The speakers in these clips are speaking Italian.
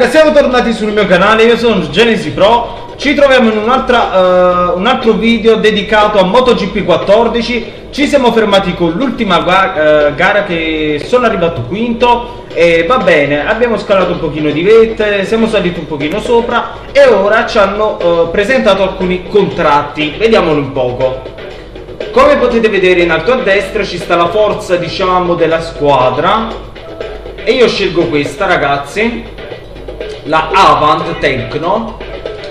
raga, siamo tornati sul mio canale, io sono Genesi Pro. Ci troviamo in un'altra, uh, un altro video dedicato a MotoGP 14 Ci siamo fermati con l'ultima uh, gara che sono arrivato quinto E va bene, abbiamo scalato un pochino di vette, siamo saliti un pochino sopra E ora ci hanno uh, presentato alcuni contratti, vediamolo un poco. Come potete vedere in alto a destra ci sta la forza diciamo della squadra. E io scelgo questa ragazzi la Avant Tecno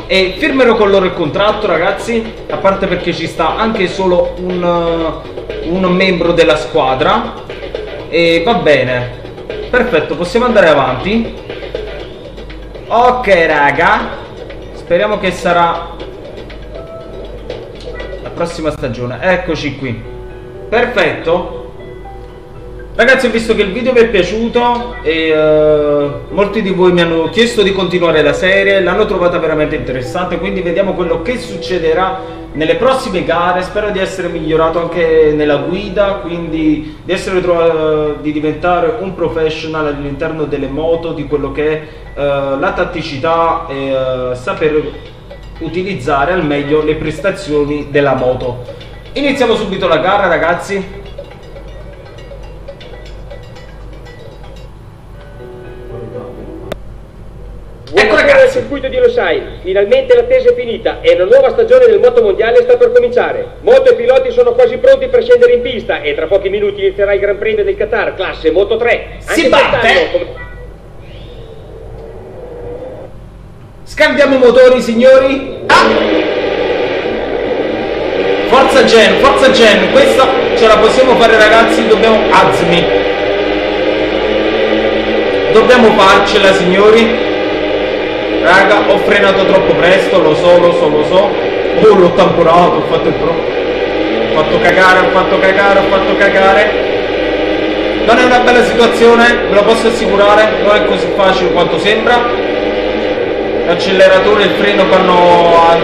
e firmerò con loro il contratto ragazzi a parte perché ci sta anche solo un, uh, un membro della squadra. E va bene. Perfetto possiamo andare avanti. Ok raga. Speriamo che sarà la prossima stagione. Eccoci qui. Perfetto Ragazzi ho visto che il video vi è piaciuto e uh, molti di voi mi hanno chiesto di continuare la serie, l'hanno trovata veramente interessante, quindi vediamo quello che succederà nelle prossime gare, spero di essere migliorato anche nella guida, quindi di, uh, di diventare un professional all'interno delle moto, di quello che è uh, la tatticità e saper utilizzare al meglio le prestazioni della moto. Iniziamo subito la gara ragazzi. Al circuito di Losail. Finalmente l'attesa è finita e la nuova stagione del moto mondiale sta per cominciare. Moto e piloti sono quasi pronti per scendere in pista e tra pochi minuti inizierà il Gran Premio del Qatar, classe Moto 3. Anche si batte! Come... Scambiamo motori, signori. Ah! Forza Gen, forza Gen, questa ce la possiamo fare ragazzi, dobbiamo... Azmi. Dobbiamo farcela, signori. Raga, ho frenato troppo presto, lo so, lo so, lo so. Oh, l'ho tamponato, ho fatto il pro. Ho fatto cagare, ho fatto cagare, ho fatto cagare. Non è una bella situazione, ve lo posso assicurare, non è così facile quanto sembra. L'acceleratore e il freno vanno a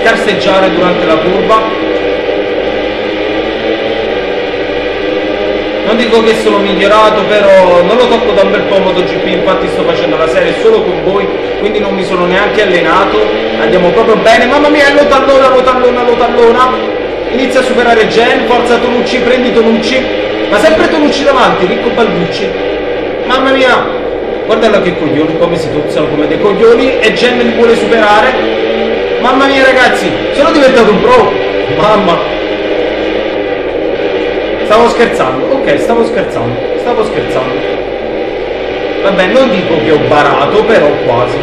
scarseggiare durante la curva non dico che sono migliorato però non lo tocco da un bel po' MotoGP infatti sto facendo la serie solo con voi quindi non mi sono neanche allenato. Andiamo proprio bene. Mamma mia lo tallona lo tallona lo tallona inizia a superare Gen forza Tonucci prendi Tonucci. Ma sempre Tonucci davanti Ricco Balducci. Mamma mia guardala che coglioni come si tuzzano come dei coglioni e Gen li vuole superare. Mamma mia ragazzi sono diventato un pro. Mamma Stavo scherzando, ok, stavo scherzando, stavo scherzando. Vabbè, non dico che ho barato, però quasi.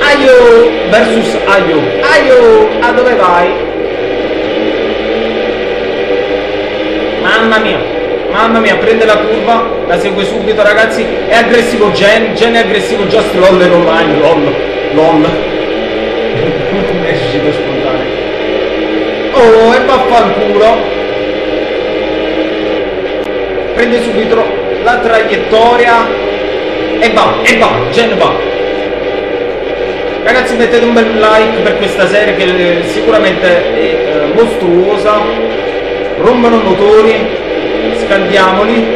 Aio versus Aio. Aio, a dove vai? Mamma mia, mamma mia, prende la curva, la segue subito ragazzi. È aggressivo Gen, Gen è aggressivo Just LOL e online, LOL, LOL. è uscito spontaneo. Oh, e vaffanculo prende subito la traiettoria e va, e va, Gen va. Ragazzi mettete un bel like per questa serie che sicuramente è eh, mostruosa. Rompono motori, scaldiamoli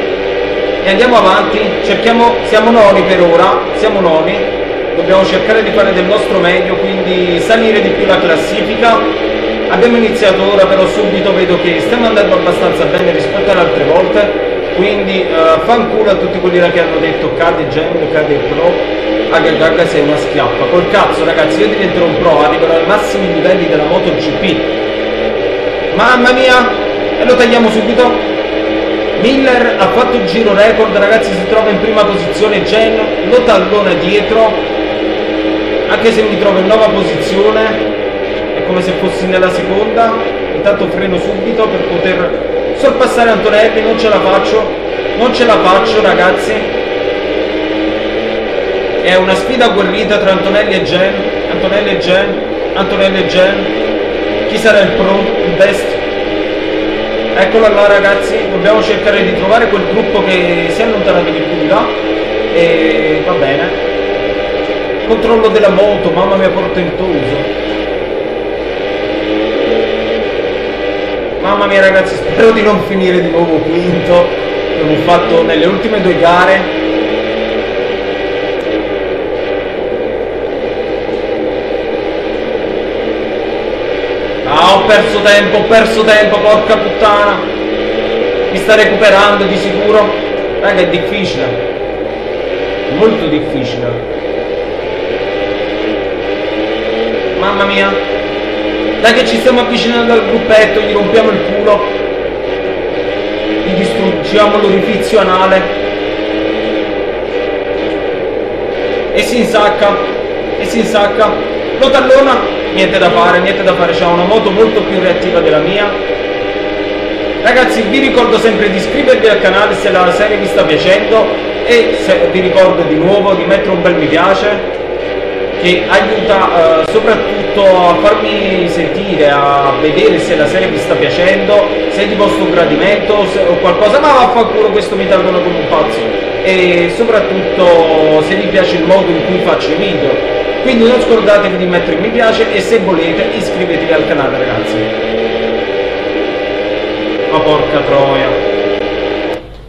e andiamo avanti. Cerchiamo, siamo noni per ora, siamo noni. Dobbiamo cercare di fare del nostro meglio, quindi salire di più la classifica. Abbiamo iniziato ora, però subito vedo che stiamo andando abbastanza bene rispetto alle altre volte quindi uh, fanculo a tutti quelli che hanno detto cade Gen, cade pro Agagaga sei una schiappa. Col cazzo ragazzi io diventerò un pro arriverò ai massimi livelli della MotoGP. Mamma mia! E lo tagliamo subito? Miller ha fatto il giro record ragazzi si trova in prima posizione Gen lo tallona dietro. Anche se mi trovo in nuova posizione è come se fossi nella seconda. Intanto freno subito per poter sorpassare Antonelli, non ce la faccio, non ce la faccio ragazzi. È una sfida agguerrita tra Antonelli e Gen, Antonelli e Gen, Antonelli e Gen. Chi sarà il pro, il best? Eccolo là ragazzi, dobbiamo cercare di trovare quel gruppo che si è allontanato di più là e va bene. Controllo della moto, mamma mia portentoso. mamma mia ragazzi, spero di non finire di nuovo quinto, come ho fatto nelle ultime due gare. Ah, ho perso tempo, ho perso tempo, porca puttana. Mi sta recuperando di sicuro. Raga, è difficile. Molto difficile. Mamma mia. Dai che ci stiamo avvicinando al gruppetto, gli rompiamo il culo. Gli distruggiamo l'orifizio anale. E si insacca. E si insacca. Lo tallona niente da fare, niente da fare, c'ha una moto molto più reattiva della mia. Ragazzi vi ricordo sempre di iscrivervi al canale se la serie vi sta piacendo e vi ricordo di nuovo di mettere un bel mi piace che aiuta eh, soprattutto a farmi sentire, a vedere se la serie vi sta piacendo, se di vostro gradimento se, o qualcosa, ma vaffanculo questo mi tardono come un pazzo. E soprattutto se vi piace il modo in cui faccio i video. Quindi non scordatevi di mettere mi piace e se volete iscrivetevi al canale ragazzi. Ma porca troia.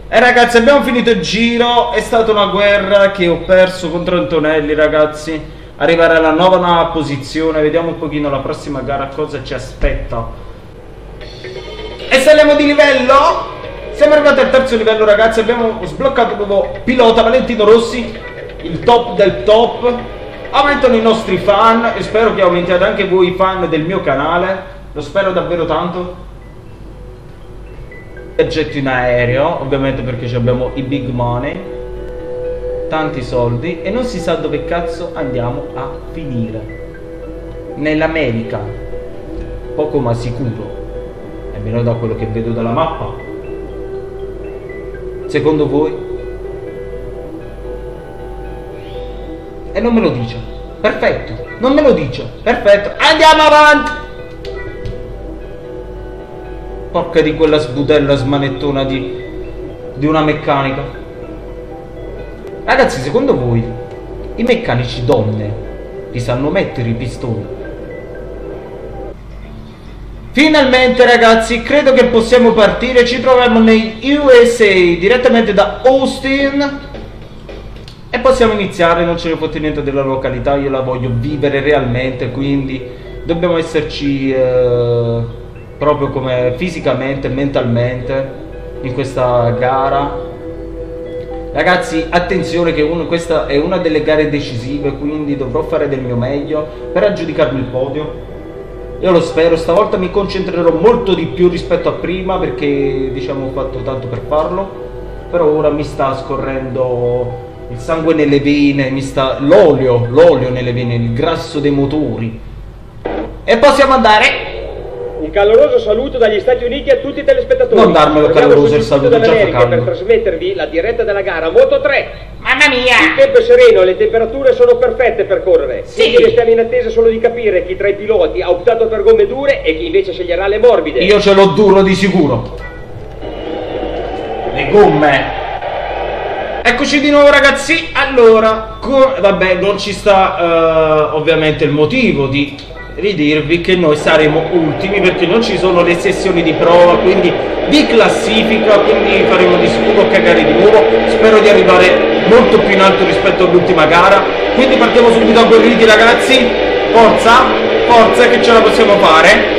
E ragazzi abbiamo finito il giro. È stata una guerra che ho perso contro Antonelli ragazzi arrivare alla nova posizione vediamo un pochino la prossima gara cosa ci aspetta. E saliamo di livello? Siamo arrivati al terzo livello ragazzi abbiamo sbloccato il nuovo pilota Valentino Rossi il top del top. Aumentano i nostri fan e spero che aumentiate anche voi i fan del mio canale lo spero davvero tanto. E getto in aereo ovviamente perché abbiamo i big money tanti soldi e non si sa dove cazzo andiamo a finire nell'America poco ma sicuro almeno da quello che vedo dalla mappa secondo voi e non me lo dice. Perfetto, non me lo dice. Perfetto, andiamo avanti. Porca di quella sbudella smanettona di, di una meccanica. Ragazzi, secondo voi i meccanici donne li sanno mettere i pistoni? Finalmente ragazzi, credo che possiamo partire, ci troviamo nei USA direttamente da Austin e possiamo iniziare, non ce ne fotte niente della località, io la voglio vivere realmente, quindi dobbiamo esserci eh, proprio come fisicamente, mentalmente in questa gara. Ragazzi, attenzione che uno, questa è una delle gare decisive, quindi dovrò fare del mio meglio per aggiudicarmi il podio. Io lo spero, stavolta mi concentrerò molto di più rispetto a prima perché diciamo ho fatto tanto per farlo, però ora mi sta scorrendo il sangue nelle vene, mi sta l'olio, l'olio nelle vene, il grasso dei motori. E possiamo andare? Un caloroso saluto dagli Stati Uniti a tutti i telespettatori. Non darmelo caloroso il saluto, già fa per trasmettervi la diretta della gara Moto 3. Mamma mia! Il tempo è sereno e le temperature sono perfette per correre. Sì. Quindi restiamo in attesa solo di capire chi tra i piloti ha optato per gomme dure e chi invece sceglierà le morbide. Io ce l'ho duro di sicuro. Le gomme Eccoci di nuovo ragazzi, allora, vabbè non ci sta uh, ovviamente il motivo di ridirvi che noi saremo ultimi perché non ci sono le sessioni di prova, quindi di classifica, quindi faremo di sicuro cagare di nuovo, spero di arrivare molto più in alto rispetto all'ultima gara, quindi partiamo subito agguerriti ragazzi, forza, forza che ce la possiamo fare.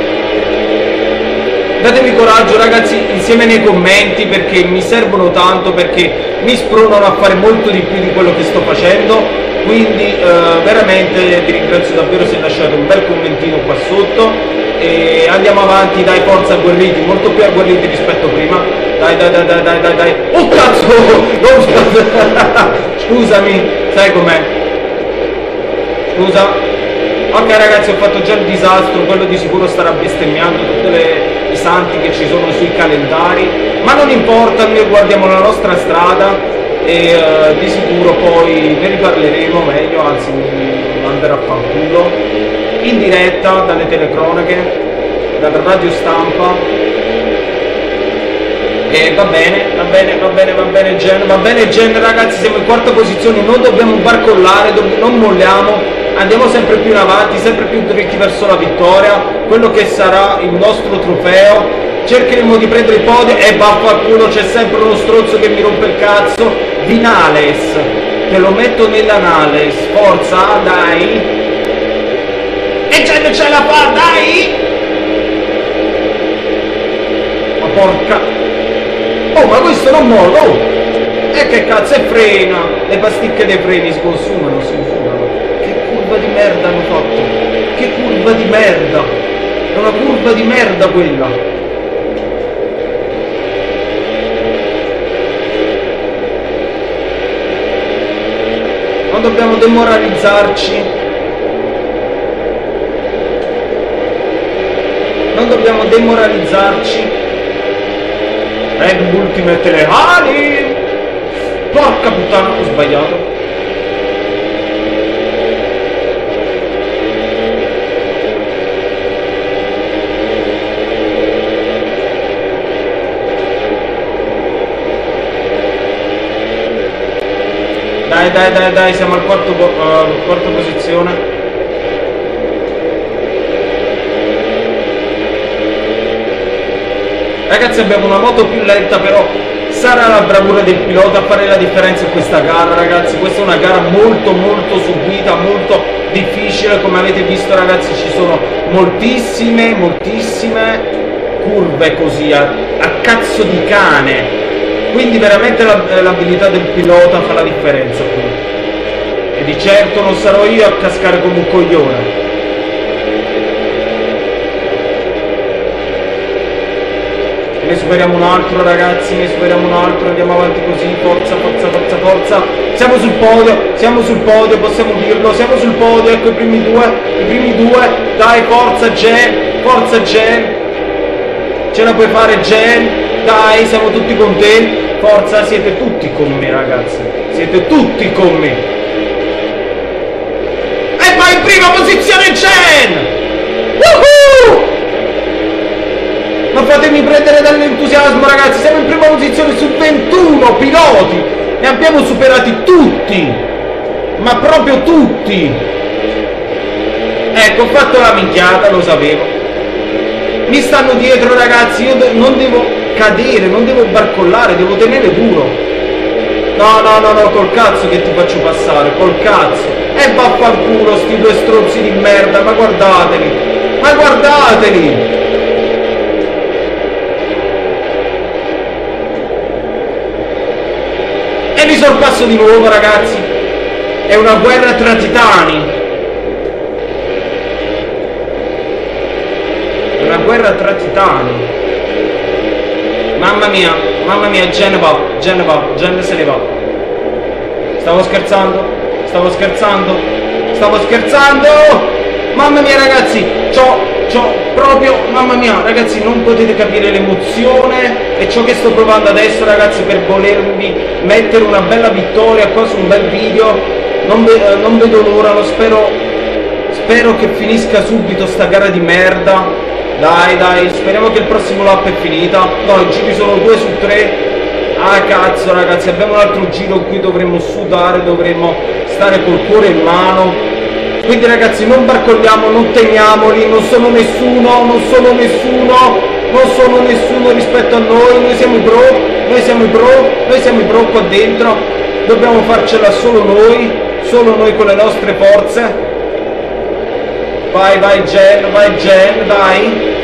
Datemi coraggio ragazzi insieme nei commenti perché mi servono tanto perché mi spronano a fare molto di più di quello che sto facendo quindi eh, veramente vi ringrazio davvero se lasciate un bel commentino qua sotto e andiamo avanti dai forza agguerriti molto più agguerriti rispetto a prima. Dai dai dai dai dai dai dai. Oh cazzo! No, scusami sai com'è? Scusa? Ok ragazzi ho fatto già il disastro quello di sicuro starà bestemmiando tutte le i santi che ci sono sui calendari, ma non importa, noi guardiamo la nostra strada e uh, di sicuro poi ne riparleremo meglio, anzi manderò a fanculo, in diretta dalle telecronache, dalla radio stampa. E va bene, va bene, va bene, va bene Gen, va bene Gen ragazzi, siamo in quarta posizione, non dobbiamo barcollare, non molliamo, andiamo sempre più in avanti, sempre più dritti verso la vittoria, quello che sarà il nostro trofeo, cercheremo di prendere il podio e vaffanculo c'è sempre uno stronzo che mi rompe il cazzo, Vinales, te lo metto nell'anale, sforza, dai, e ce, ce la fa, dai! porca oh ma questo non molla oh! E che cazzo è frena! Le pasticche dei freni si consumano si consumano che curva di merda hanno fatto? Che curva di merda? È una curva di merda quella non dobbiamo demoralizzarci. Non dobbiamo demoralizzarci. Red Bull ti le ali. Porca puttana ho sbagliato Dai, dai, dai, dai, siamo al quarto, uh, quarta posizione. Ragazzi abbiamo una moto più lenta però sarà la bravura del pilota a fare la differenza in questa gara ragazzi. Questa è una gara molto molto subita molto difficile. Come avete visto ragazzi ci sono moltissime moltissime curve così a, a cazzo di cane quindi veramente eh, l'abilità del pilota fa la differenza qui e di certo non sarò io a cascare come un coglione. Ne superiamo un altro ragazzi ne superiamo un altro andiamo avanti così forza forza forza forza. Siamo sul podio siamo sul podio possiamo dirlo siamo sul podio ecco i primi due i primi due. Dai forza Gen forza Gen. Ce la puoi fare Gen. Dai, siamo tutti con te. Forza, siete tutti con me, ragazzi. Siete tutti con me. E vai in prima posizione Jen! Woohoo! Non fatemi prendere dall'entusiasmo, ragazzi. Siamo in prima posizione su 21 piloti. Ne abbiamo superati tutti. Ma proprio tutti. Ecco, ho fatto la minchiata, lo sapevo. Mi stanno dietro, ragazzi. Io non devo cadere, non devo barcollare, devo tenere duro. No, no, no, no, col cazzo che ti faccio passare, col cazzo. E vaffanculo sti due stronzi di merda, ma guardateli, ma guardateli. E mi sorpasso di nuovo, ragazzi. È una guerra tra titani. È una guerra tra titani. Mamma mia, mamma mia, Genova, Genova, Gen se ne va. Stavo scherzando, stavo scherzando, stavo scherzando! Mamma mia ragazzi, c'ho, c'ho proprio, mamma mia ragazzi, non potete capire l'emozione e ciò che sto provando adesso ragazzi per volervi mettere una bella vittoria qua su un bel video. Non, ve, non vedo l'ora, lo spero, spero che finisca subito sta gara di merda dai, dai, speriamo che il prossimo lap è finita. No, i giri sono 2 su 3. Ah cazzo ragazzi, abbiamo un altro giro in cui dovremmo sudare, dovremmo stare col cuore in mano. Quindi ragazzi non barcolliamo, non teniamoli, non sono nessuno, non sono nessuno, non sono nessuno rispetto a noi, noi siamo i pro, noi siamo i pro, noi siamo i pro qua dentro, dobbiamo farcela solo noi, solo noi con le nostre forze Vai, vai Gen, vai Gen, dai.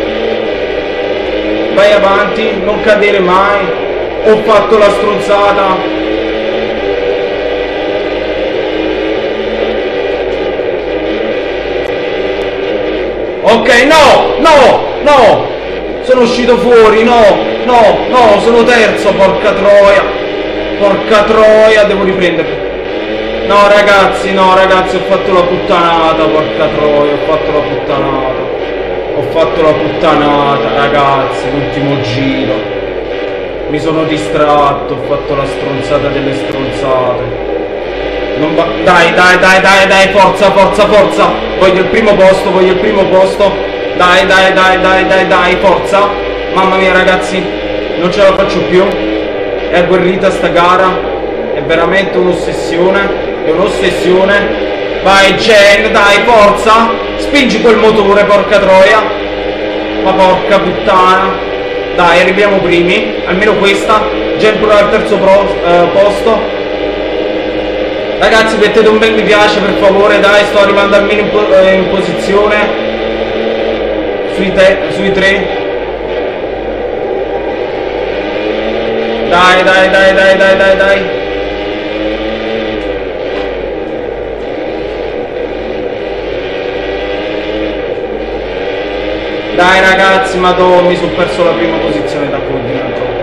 Vai avanti, non cadere mai. Ho fatto la stronzata. Ok, no, no, no. Sono uscito fuori, no, no, no, sono terzo, porca troia. Porca troia, devo riprendere. No ragazzi, no ragazzi, ho fatto la puttanata, porca troia, ho fatto la puttanata. Ho fatto la puttanata, ragazzi, l'ultimo giro. Mi sono distratto, ho fatto la stronzata delle stronzate. Dai, dai, dai, dai, dai, forza, forza, forza. Voglio il primo posto, voglio il primo posto. Dai, dai, dai, dai, dai, dai, forza. Mamma mia ragazzi, non ce la faccio più. È agguerrita sta gara. È veramente un'ossessione è un'ossessione. Vai Jen, dai, forza! Spingi quel motore, porca troia! Ma porca puttana! Dai, arriviamo primi, almeno questa. Jen pure al terzo pro, eh, posto. Ragazzi, mettete un bel mi piace per favore, dai, sto arrivando almeno in, eh, in posizione. Sui, sui tre. Dai, dai, dai, dai, dai, dai, dai. Dai ragazzi, madonna, mi sono perso la prima posizione da coordinatore.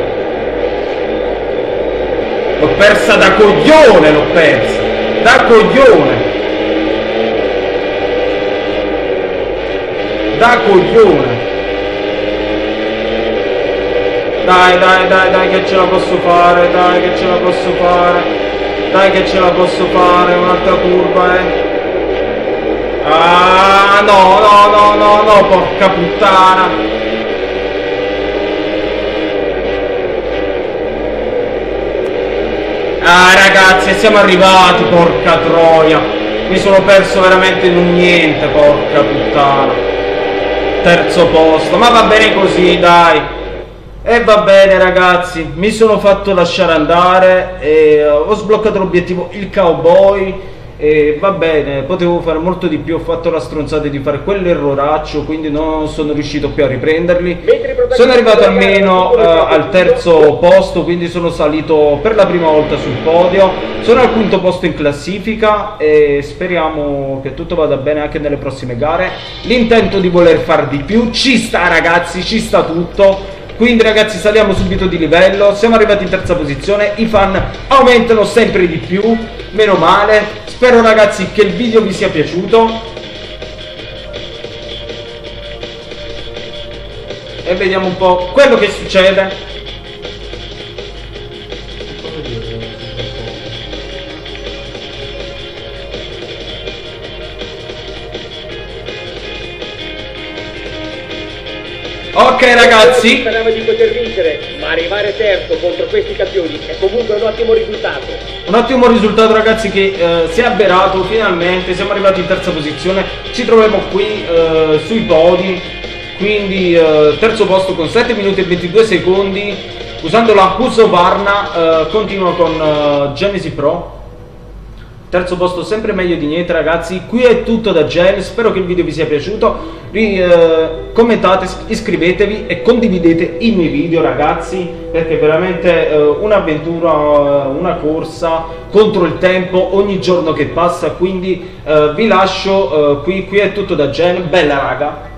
L'ho persa da coglione, l'ho persa. Da coglione. Da coglione. Dai, dai, dai, dai, che ce la posso fare, dai, che ce la posso fare. Dai, che ce la posso fare, un'altra curva, eh. Ah, no, no, no, no, no, porca puttana. Ah, ragazzi, siamo arrivati, porca troia. Mi sono perso veramente in un niente, porca puttana. Terzo posto, ma va bene così, dai. E va bene ragazzi, mi sono fatto lasciare andare e ho sbloccato l'obiettivo il cowboy e va bene, potevo fare molto di più, ho fatto la stronzata di fare quell'erroraccio, quindi non sono riuscito più a riprenderli. Sono arrivato almeno uh, al terzo posto, quindi sono salito per la prima volta sul podio. Sono al quinto posto in classifica e speriamo che tutto vada bene anche nelle prossime gare. L'intento di voler far di più ci sta ragazzi, ci sta tutto. Quindi ragazzi saliamo subito di livello, siamo arrivati in terza posizione, i fan aumentano sempre di più, meno male. Spero ragazzi che il video vi sia piaciuto. E vediamo un po' quello che succede. Ok ragazzi. Sperava di poter vincere Ma arrivare terzo contro questi campioni È comunque un ottimo risultato. Un ottimo risultato ragazzi che eh, si è avverato finalmente. Siamo arrivati in terza posizione. Ci troviamo qui eh, sui podi. Quindi eh, terzo posto con 7 minuti e 22 secondi. Usando la Husqvarna eh, Continuo con eh, Genesi Pro Terzo posto sempre meglio di niente ragazzi, qui è tutto da Gen, spero che il video vi sia piaciuto, vi, eh, commentate, iscrivetevi e condividete i miei video ragazzi, perché veramente eh, un'avventura, una corsa contro il tempo ogni giorno che passa, quindi eh, vi lascio eh, qui, qui è tutto da Gen, bella raga.